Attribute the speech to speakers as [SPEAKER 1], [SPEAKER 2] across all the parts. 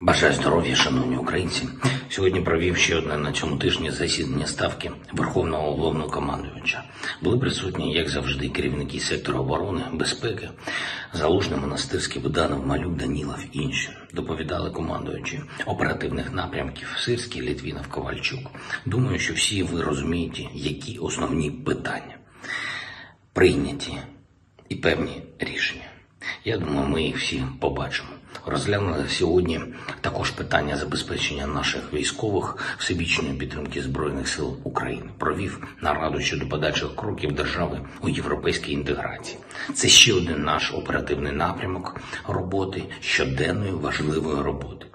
[SPEAKER 1] Бажаю здоров'я, шановні українці. Сьогодні провів ще одне на цьому тижні засідання ставки Верховного головнокомандуюча. Були присутні, як завжди, керівники сектору оборони, безпеки, Залужний, Монастирський, Буданов, Малюк, Данілов, інші. Доповідали командуючі оперативних напрямків Сирський, Літвінов, Ковальчук. Думаю, що всі ви розумієте, які основні питання прийняті і певні рішення. Я думаю, ми їх всі побачимо. Розглянули сьогодні також питання забезпечення наших військових всебічної підтримки Збройних сил України. Провів нараду щодо подальших кроків держави у європейській інтеграції. Це ще один наш оперативний напрямок роботи щоденної важливої роботи.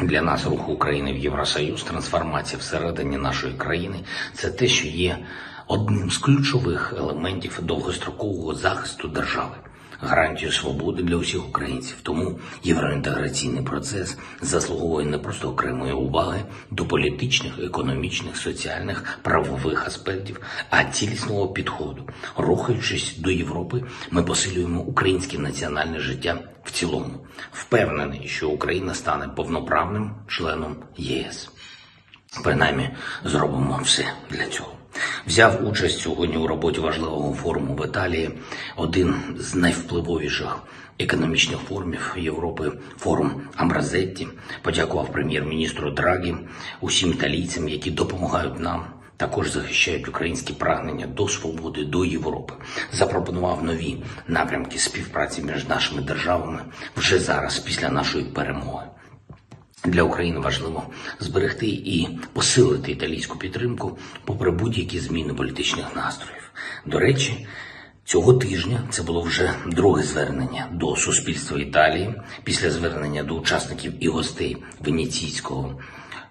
[SPEAKER 1] Для нас рух України в Євросоюз, трансформація всередині нашої країни це те, що є одним з ключових елементів довгострокового захисту держави, гарантію свободи для усіх українців. Тому євроінтеграційний процес заслуговує не просто окремої уваги до політичних, економічних, соціальних, правових аспектів, а цілісного підходу. Рухаючись до Європи, ми посилюємо українське національне життя в цілому. Впевнений, що Україна стане повноправним членом ЄС. Принаймні, зробимо все для цього. Взяв участь сьогодні у роботі важливого форуму в Італії, один з найвпливовіших економічних форумів Європи, форум Амбразетті. Подякував прем'єр-міністру Драгі, усім італійцям, які допомагають нам. Також захищають українські прагнення до свободи, до Європи. Запропонував нові напрямки співпраці між нашими державами вже зараз, після нашої перемоги. Для України важливо зберегти і посилити італійську підтримку попри будь-які зміни політичних настроїв. До речі, цього тижня це було вже друге звернення до суспільства Італії після звернення до учасників і гостей Венеційського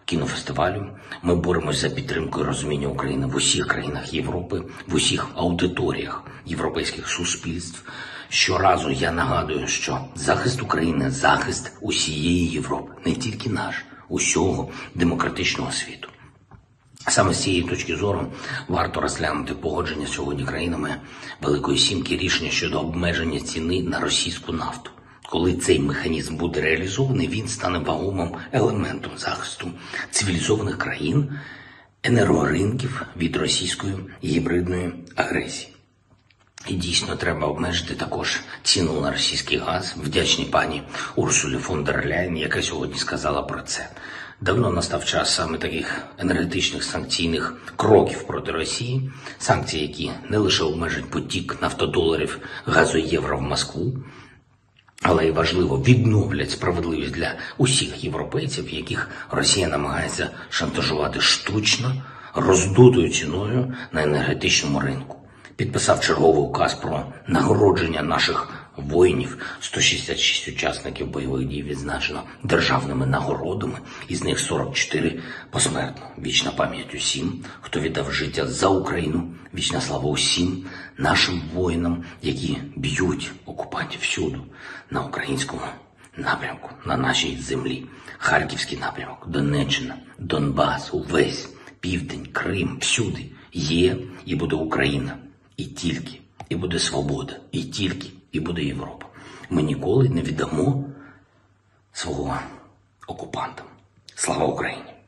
[SPEAKER 1] кінофестивалю. Ми боремось за підтримку і розуміння України в усіх країнах Європи, в усіх аудиторіях європейських суспільств. Щоразу я нагадую, що захист України захист усієї Європи, не тільки наш, усього демократичного світу. Саме з цієї точки зору варто розглянути погодження сьогодні країнами Великої Сімки рішення щодо обмеження ціни на російську нафту. Коли цей механізм буде реалізований, він стане вагомим елементом захисту цивілізованих країн, енергоринків від російської гібридної агресії. І дійсно треба обмежити також ціну на російський газ. Вдячні пані Урсулі фон дер Ляйн, яка сьогодні сказала про це. Давно настав час саме таких енергетичних санкційних кроків проти Росії, санкції, які не лише обмежать потік нафтодоларів газу євро в Москву, але й важливо відновлять справедливість для усіх європейців, яких Росія намагається шантажувати штучно, роздутою ціною на енергетичному ринку. Підписав черговий указ про нагородження наших воїнів. 166 учасників бойових дій відзначено державними нагородами, із них 44 посмертно. Вічна пам'ять усім, хто віддав життя за Україну. Вічна слава усім нашим воїнам, які б'ють окупантів всюду на українському напрямку, на нашій землі. Харківський напрямок, Донеччина, Донбас, увесь південь, Крим, всюди є і буде Україна. І тільки, і буде свобода, і тільки, і буде Європа. Ми ніколи не віддамо свого окупантам. Слава Україні!